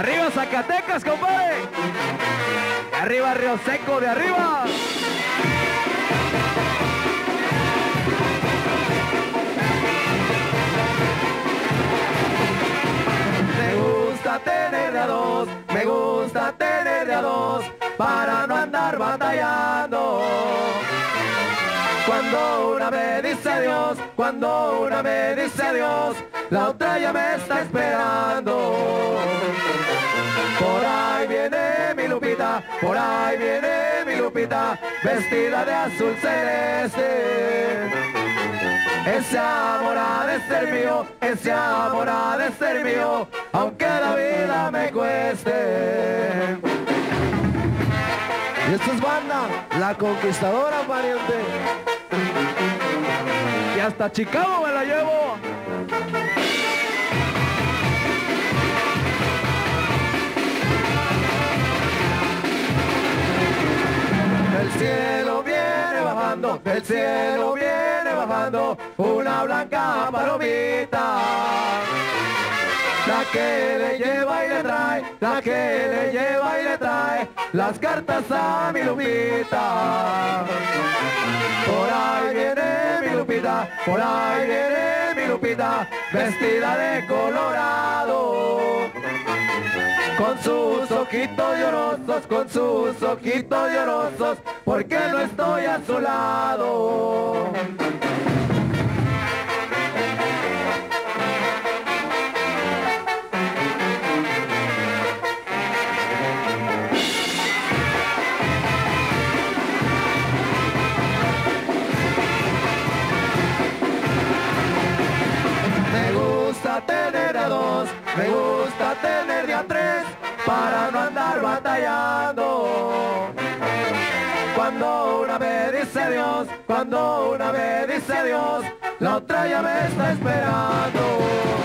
Arriba Zacatecas, compadre. Arriba Río Seco, de arriba. Me gusta tener de a dos, me gusta tener de a dos, para no andar batallando. Cuando una me dice Dios, cuando una me dice Dios, la otra ya me está esperando. Por ahí viene mi Lupita, vestida de azul celeste. Ese amor ha de ser mío, ese amor ha de ser mío, aunque la vida me cueste. Y esta es banda, la conquistadora, pariente. Y hasta Chicago bajando, del cielo viene bajando una blanca palomita. La que le lleva y le trae, la que le lleva y le trae las cartas a mi Lupita. Por ahí viene mi Lupita, por ahí viene mi Lupita, vestida de colorado. Con sus ojitos llorosos, con sus ojitos llorosos, porque no estoy a su lado. Me gusta tener a dos, me gusta tener de a tres, para no andar batallando. Cuando una me dice Dios, cuando una me dice Dios, la otra ya me está esperando.